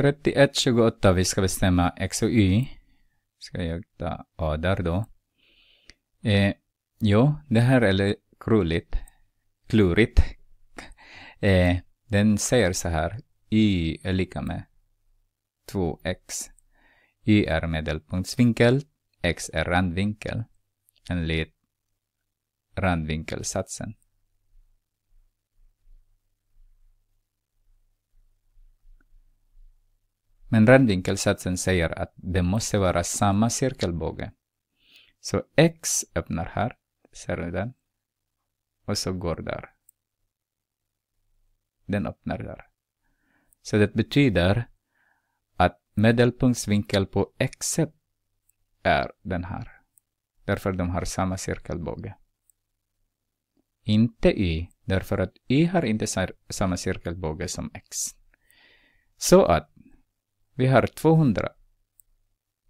3128 vi ska bestämma x och y. Ska jag ta a där då. Eh, jo, det här är lite klurigt. klurigt. Eh, den säger så här. y är lika med 2x. y är medelpunktsvinkel. x är randvinkel. Enligt randvinkelsatsen. Men randvinkelsatsen säger att det måste vara samma cirkelbåge. Så x öppnar här, ser ni den? Och så går där. Den öppnar där. Så det betyder att medelpunktsvinkel på x är den här. Därför de har samma cirkelbåge. Inte y, därför att y har inte samma cirkelbåge som x. Så att vi har 200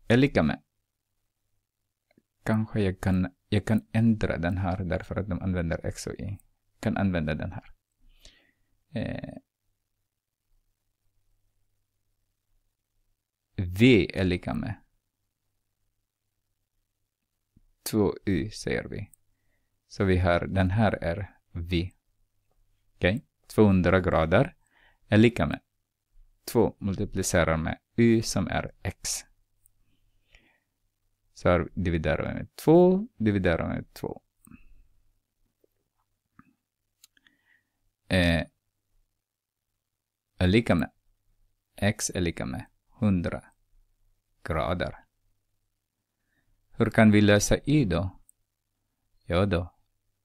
är lika med. Kanske jag kan, jag kan ändra den här därför att de använder x och y. kan använda den här. Eh, v är lika med 2y säger vi. Så vi har, den här är v. Okej? Okay? 200 grader är lika med 2 multiplicerar med y som är x. Så här dividerar vi med 2, dividerar med 2. Eh, är lika med x är lika med 100 grader. Hur kan vi lösa y då? Ja då,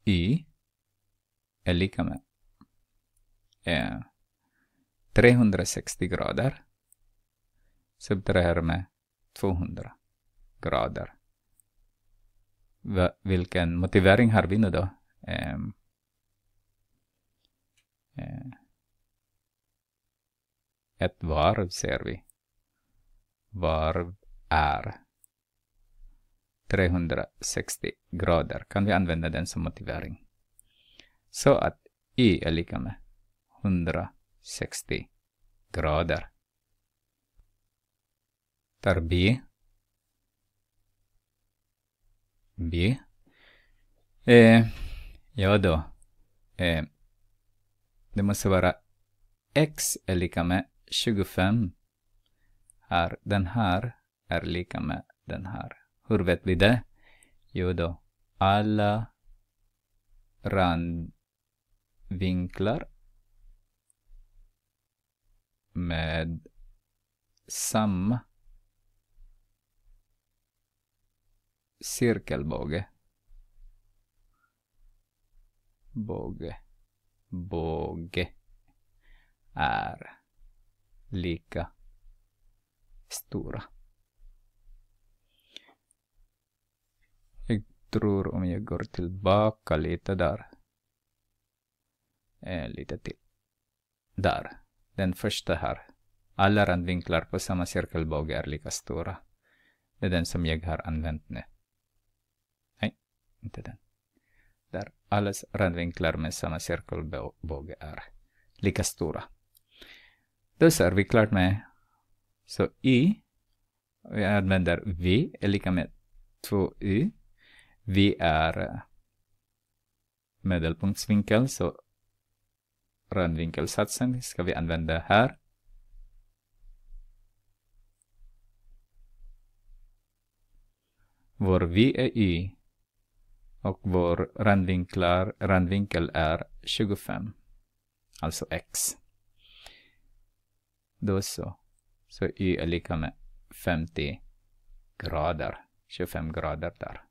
y är lika med eh, 360 grader subtraherar med 200 grader. Vilken motivering har vi nu då? Um, uh, ett varv ser vi. Varv är 360 grader. Kan vi använda den som motivering? Så att y är lika med 60 grader. Tar B. B. Eh, ja då. Eh, det måste vara x är lika med 25. Här, den här är lika med den här. Hur vet vi det? Jo då, alla randvinklar med samma cirkelbåge. Båge. Båge är lika stora. Jag tror om jag går tillbaka lite där. Eh, lite till. Där. Den första här. Alla randvinklar på samma cirkelbåge är lika stora. Det är den som jag har använt nu. Nej, inte den. Där alla randvinklar med samma cirkelbåge är lika stora. Då så är vi klart med. Så y, vi använder v är lika med 2y. V är eh, medelpunktsvinkel, så randvinkelsatsen ska vi använda här. Vår v är y och vår randvinklar, randvinkel är 25, alltså x. Då så. Så y är lika med 50 grader, 25 grader där.